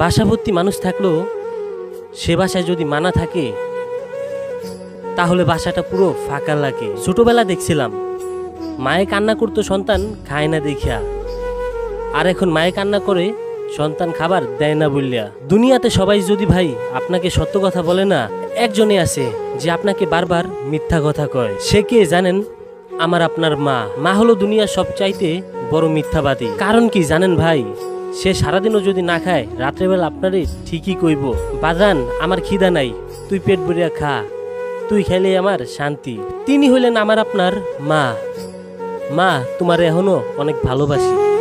বাসাভর্তি মানুষ থাকলেও সে বাসায় যদি মানা থাকে, তাহলে বাসাটা পুরো ফাঁকা লাগে। ছোটোবেলা দেখছিলাম, মায়ে কান্না করতো, সন্তান খায় না দেখিয়া। আর এখন মায়ে কান্না করে, সন্তান খাবার দেয় না বললিয়া দুনিয়াতে সবাই যদি ভাই আপনাকে সত্য কথা বলে না একজনে আছে যে আপনাকে বারবার মিথ্যা কথা কয়। সে কে জানেন? আমার আপনার মা। মা হলো দুনিয়ার সবচাইতে বড় মিথ্যাবাদী। কারণ কি জানেন ভাই? সে সারাদিনও যদি না খায়, রাত্রেবেলা আপনারই ঠিকই কইব। বাজান, আমার খিদা নাই, তুই পেট ভরিয়া খা। তুই খেলে আমার শান্তি। তিনি হইলেন আমার আপনার মা। মা, তোমার এখনও অনেক ভালোবাসি।